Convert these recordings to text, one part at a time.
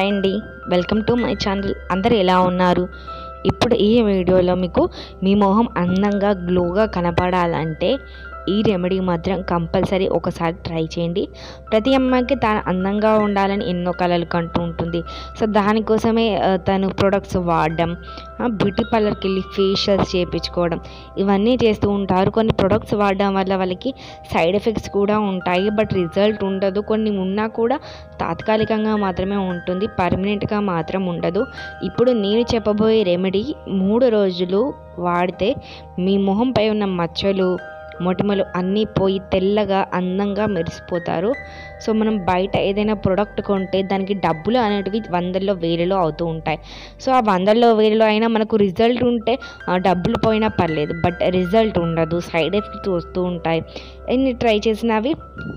Hi అండి. Welcome to my channel. అందరు ఎలా ఉన్నారు? ఇప్పుడు ఈ వీడియోలో మీకు మీ మొహం అందంగా గ్లోగా కనపడాలంటే ఈ రెమెడీ మాత్రం కంపల్సరీ ఒకసారి ట్రై చేయండి. ప్రతి అమ్మాయికి తాను అందంగా ఉండాలని ఎన్నో కలలు కంటూ ఉంటుంది. సో దానికోసమే తను ప్రొడక్ట్స్ వాడడం బ్యూటీ పార్లర్కి వెళ్ళి ఫేషియల్స్ చేయించుకోవడం ఇవన్నీ చేస్తూ ఉంటారు. కొన్ని ప్రొడక్ట్స్ వాడడం వల్ల వాళ్ళకి సైడ్ ఎఫెక్ట్స్ కూడా ఉంటాయి. బట్ రిజల్ట్ ఉండదు. కొన్ని ఉన్నా కూడా తాత్కాలికంగా మాత్రమే ఉంటుంది. పర్మనెంట్గా మాత్రం ఉండదు. ఇప్పుడు నేను చెప్పబోయే రెమెడీ మూడు రోజులు వాడితే మీ మొహంపై ఉన్న మచ్చలు మొటిమలు అన్నీ పోయి తెల్లగా అందంగా మెరిసిపోతారు. సో మనం బయట ఏదైనా ప్రోడక్ట్ కొంటే దానికి డబ్బులు అనేటివి వందల్లో వేలలో అవుతూ ఉంటాయి. సో ఆ వందల్లో వేలలో అయినా మనకు రిజల్ట్ ఉంటే ఆ డబ్బులు పోయినా పర్లేదు. బట్ రిజల్ట్ ఉండదు. సైడ్ ఎఫెక్ట్స్ వస్తూ ఉంటాయి. ఎన్ని ట్రై చేసినవి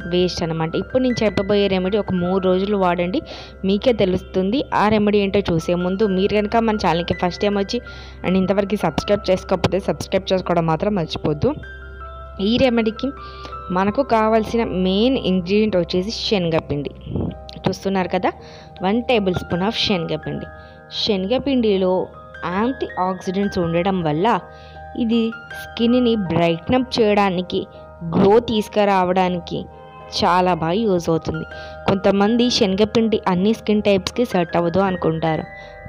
వేస్ట్ అనమాట ఇప్పుడు నేను చెప్పబోయే రెమెడీ ఒక మూడు రోజులు వాడండి. మీకే తెలుస్తుంది. ఆ రెమెడీ ఏంటో చూసే ముందు మీరు కనుక మన ఛానల్కి ఫస్ట్ టైం వచ్చి అండ్ ఇంతవరకు సబ్స్క్రైబ్ చేసుకోకపోతే సబ్స్క్రైబ్ చేసుకోవడం మాత్రం మర్చిపోద్దు. ఈ రెమెడీకి మనకు కావాల్సిన మెయిన్ ఇంగ్రీడియంట్ వచ్చేసి శనగపిండి. చూస్తున్నారు కదా? వన్ టేబుల్ స్పూన్ ఆఫ్ శనగపిండి. శనగపిండిలో యాంటీ ఆక్సిడెంట్స్ ఉండడం వల్ల ఇది స్కిన్ని బ్రైట్నప్ చేయడానికి గ్లో తీసుకురావడానికి చాలా బాగా యూజ్ అవుతుంది. కొంతమంది శనగపిండి అన్ని స్కిన్ టైప్స్కి సెట్ అవ్వదు అనుకుంటారు.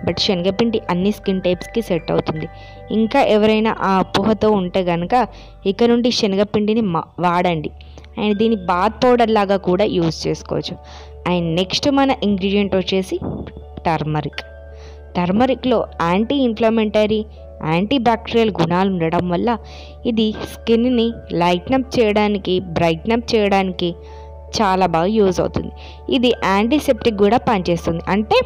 బట్ శనగపిండి అన్ని స్కిన్ టైప్స్కి సెట్ అవుతుంది. ఇంకా ఎవరైనా ఆ అపోహతో ఉంటే కనుక ఇక నుండి శనగపిండిని మా- వాడండి. అండ్ దీన్ని బాత్ పౌడర్ లాగా కూడా యూజ్ చేసుకోవచ్చు. అండ్ నెక్స్ట్ మన ఇంగ్రీడియంట్ వచ్చేసి టర్మరిక్. టర్మరిక్లో యాంటీ ఇన్ఫ్లమెంటరీ యాంటీ బ్యాక్టీరియల్ గుణాలు ఉండడం వల్ల ఇది స్కిన్ని లైట్నప్ చేయడానికి బ్రైట్నప్ చేయడానికి చాలా బాగా యూజ్ అవుతుంది. ఇది యాంటీసెప్టిక్ కూడా పనిచేస్తుంది. అంటే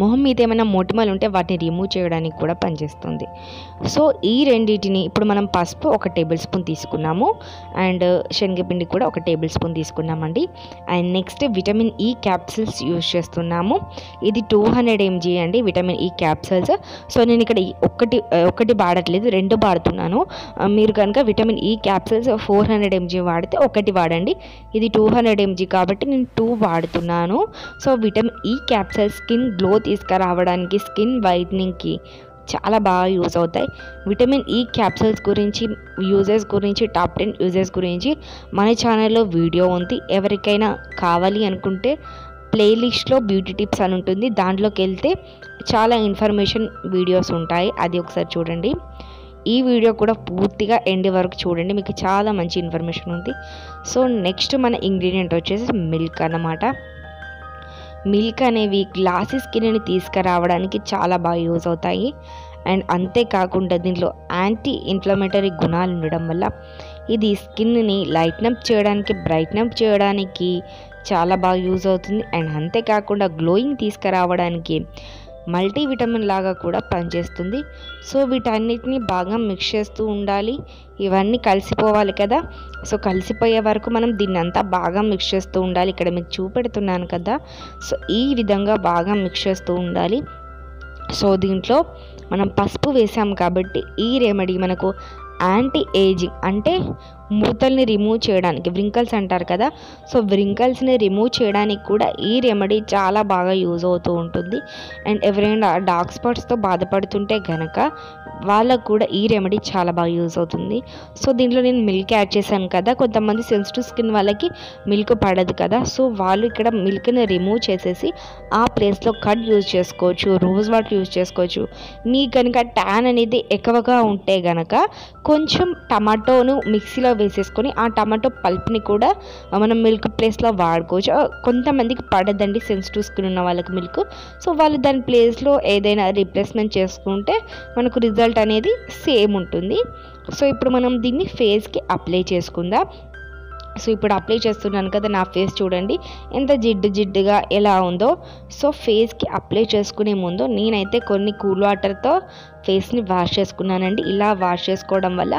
మొహం మీద ఏమైనా మొటిమలు ఉంటే వాటిని రిమూవ్ చేయడానికి కూడా పనిచేస్తుంది. సో ఈ రెండింటిని ఇప్పుడు మనం పసుపు ఒక టేబుల్ స్పూన్ తీసుకున్నాము. అండ్ శనగపిండి కూడా ఒక టేబుల్ స్పూన్ తీసుకున్నామండి. And next vitamin E capsules use చేస్తున్నాము. ఇది టూ హండ్రెడ్ ఎంజీ అండి విటమిన్ ఈ క్యాప్సిల్స్ సో నేను ఇక్కడ ఒకటి ఒకటి వాడట్లేదు రెండు వాడుతున్నాను. మీరు కనుక vitamin E capsules four hundred MG వాడితే ఒకటి వాడండి. ఇది టూ హండ్రెడ్ ఎంజీ కాబట్టి నేను టూ వాడుతున్నాను. So vitamin E capsules skin glow తీసుకురావడానికి స్కిన్ వైట్నింగ్కి చాలా బాగా యూజ్ అవుతాయి. విటమిన్ e ఈ క్యాప్సల్స్ గురించి యూజెస్ గురించి టాప్ టెన్ యూజెస్ గురించి మన ఛానల్లో వీడియో ఉంది. ఎవరికైనా కావాలి అనుకుంటే ప్లేలిస్ట్లో బ్యూటీ టిప్స్ అని ఉంటుంది. దాంట్లోకి వెళ్తే చాలా ఇన్ఫర్మేషన్ వీడియోస్ ఉంటాయి. అది ఒకసారి చూడండి. ఈ వీడియో కూడా పూర్తిగా ఎండ్ వరకు చూడండి. మీకు చాలా మంచి ఇన్ఫర్మేషన్ ఉంది. సో నెక్స్ట్ మన ఇంగ్రీడియంట్ వచ్చేసి మిల్క్ అన్నమాట. మిల్క్ అనేవి గ్లాసీ స్కిన్ని తీసుకురావడానికి చాలా బాగా యూజ్ అవుతాయి. అండ్ అంతేకాకుండా దీంట్లో యాంటీ ఇన్ఫ్లమేటరీ గుణాలు ఉండడం వల్ల ఇది స్కిన్ని లైట్నప్ చేయడానికి బ్రైట్నప్ చేయడానికి చాలా బాగా యూజ్ అవుతుంది. అండ్ అంతేకాకుండా గ్లోయింగ్ తీసుకురావడానికి మల్టీవిటమిన్ లాగా కూడా పనిచేస్తుంది. సో వీటన్నిటిని బాగా మిక్స్ చేస్తూ ఉండాలి. ఇవన్నీ కలిసిపోవాలి కదా. సో కలిసిపోయే వరకు మనం దీన్ని అంతా బాగా మిక్స్ చేస్తూ ఉండాలి. ఇక్కడ మీకు చూపెడుతున్నాను కదా. సో ఈ విధంగా బాగా మిక్స్ చేస్తూ ఉండాలి. సో దీంట్లో మనం పసుపు వేసాం కాబట్టి ఈ రెమెడీ మనకు యాంటీ ఏజింగ్ అంటే ముడతల్ని రిమూవ్ చేయడానికి వ్రింకల్స్ అంటారు కదా. సో వ్రింకల్స్ని రిమూవ్ చేయడానికి కూడా ఈ రెమెడీ చాలా బాగా యూజ్ అవుతూ ఉంటుంది. అండ్ ఎవరైనా డార్క్ స్పాట్స్తో బాధపడుతుంటే గనక వాళ్ళకు కూడా ఈ రెమెడీ చాలా బాగా యూజ్ అవుతుంది. సో దీంట్లో నేను మిల్క్ యాడ్ చేశాను కదా. కొంతమంది సెన్సిటివ్ స్కిన్ వాళ్ళకి మిల్క్ పడదు కదా. సో వాళ్ళు ఇక్కడ మిల్క్ని రిమూవ్ చేసేసి ఆ ప్లేస్లో కట్ యూజ్ చేసుకోవచ్చు రోజ్ వాటర్ యూజ్ చేసుకోవచ్చు. మీ కనుక ట్యాన్ అనేది ఎక్కువగా ఉంటే గనక కొంచెం టమాటోను మిక్సీలో వేసేసుకొని ఆ టమాటో పల్ప్ని కూడా మనం మిల్క్ ప్లేస్లో వాడుకోవచ్చు. కొంతమందికి పడదండి సెన్సిటివ్ స్కిన్ ఉన్న వాళ్ళకి మిల్క్ సో వాళ్ళు దాని ప్లేస్లో ఏదైనా రీప్లేస్మెంట్ చేసుకుంటే మనకు రిజల్ట్ అనేది సేమ్ ఉంటుంది. సో ఇప్పుడు మనం దీన్ని ఫేస్కి అప్లై చేసుకుందాం. సో ఇప్పుడు అప్లై చేస్తున్నాను కదా నా ఫేస్ చూడండి. ఎంత జిడ్డు జిడ్డుగా ఎలా ఉందో. సో ఫేస్కి అప్లై చేసుకునే ముందు నేనైతే కొన్ని కూల్ వాటర్తో ఫేస్ని వాష్ చేసుకున్నానండి. ఇలా వాష్ చేసుకోవడం వల్ల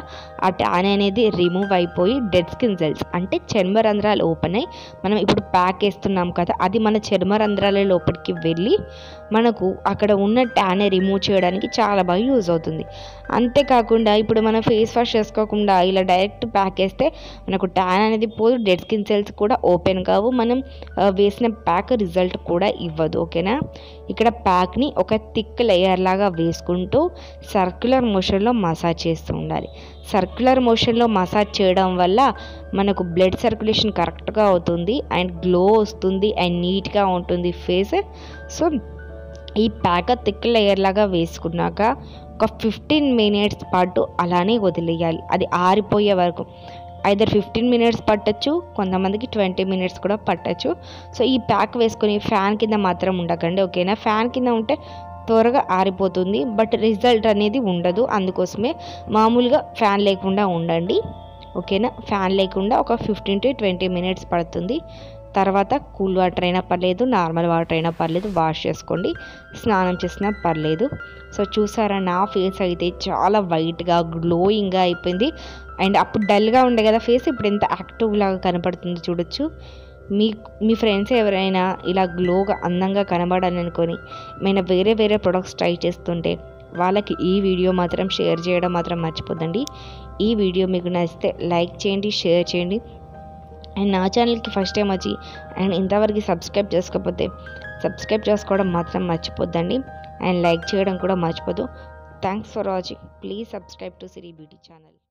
ఆ ట్యాన్ అనేది రిమూవ్ అయిపోయి డెడ్ స్కిన్ సెల్స్ అంటే చర్మ రంధ్రాలు ఓపెన్ అయ్యి మనం ఇప్పుడు ప్యాక్ వేస్తున్నాం కదా అది మన చర్మ రంధ్రాల లోపలికి వెళ్ళి మనకు అక్కడ ఉన్న ట్యాన్ రిమూవ్ చేయడానికి చాలా బాగా యూజ్ అవుతుంది. అంతేకాకుండా ఇప్పుడు మనం ఫేస్ వాష్ చేసుకోకుండా ఇలా డైరెక్ట్ ప్యాక్ వేస్తే మనకు ట్యాన్ అనేది పోదు డెడ్ స్కిన్ సెల్స్ కూడా ఓపెన్ కావు. మనం వేసిన ప్యాక్ రిజల్ట్ కూడా ఇవ్వదు ఓకేనా? ఇక్కడ ప్యాక్ని ఒక థిక్ లేయర్ లాగా వేసుకుంటూ సర్క్యులర్ మోషన్లో మసాజ్ చేస్తూ ఉండాలి. సర్క్యులర్ మోషన్లో మసాజ్ చేయడం వల్ల మనకు బ్లడ్ సర్క్యులేషన్ కరెక్ట్గా అవుతుంది అండ్ గ్లో వస్తుంది అండ్ నీట్గా ఉంటుంది ఫేస్. సో ఈ ప్యాక్ థిక్ లేయర్ లాగా వేసుకున్నాక ఒక ఫిఫ్టీన్ మినిట్స్ పాటు అలానే వదిలేయాలి. అది ఆరిపోయే వరకు. ఐదర్ ఫిఫ్టీన్ మినిట్స్ పట్టచ్చు కొంతమందికి ట్వంటీ మినిట్స్ కూడా పట్టచ్చు. సో ఈ ప్యాక్ వేసుకొని ఫ్యాన్ కింద మాత్రం ఉండకండి ఓకేనా? ఫ్యాన్ కింద ఉంటే త్వరగా ఆరిపోతుంది బట్ రిజల్ట్ అనేది ఉండదు. అందుకోసమే మామూలుగా ఫ్యాన్ లేకుండా ఉండండి. ఓకేనా? ఫ్యాన్ లేకుండా ఒక ఫిఫ్టీన్ టు ట్వంటీ మినిట్స్ పడుతుంది. తర్వాత కూల్ వాటర్ అయినా పర్లేదు నార్మల్ వాటర్ అయినా పర్లేదు వాష్ చేసుకోండి. స్నానం చేసినా పర్లేదు. సో చూసారా? నా ఫేస్ అయితే చాలా వైట్గా గ్లోయింగ్గా అయిపోయింది. అండ్ అప్పుడు డల్గా ఉండే కదా ఫేస్ ఇప్పుడు ఎంత యాక్టివ్ లాగా కనపడుతుంది చూడొచ్చు. మీ మీ ఫ్రెండ్స్ ఎవరైనా ఇలా గ్లోగా అందంగా కనబడాలని అనుకొని ఏమైనా వేరే వేరే ప్రొడక్ట్స్ ట్రై చేస్తుంటే వాళ్ళకి ఈ వీడియో మాత్రం షేర్ చేయడం మాత్రం మర్చిపోదండి ఈ వీడియో మీకు నచ్చితే లైక్ చేయండి షేర్ చేయండి. అండ్ నా ఛానల్కి ఫస్ట్ టైం వచ్చి అండ్ ఇంతవరకు సబ్స్క్రైబ్ చేసుకోకపోతే సబ్స్క్రైబ్ చేసుకోవడం మాత్రం మర్చిపోద్దండి. అండ్ లైక్ చేయడం కూడా మర్చిపోదు. Thanks for watching please subscribe to Siri beauty channel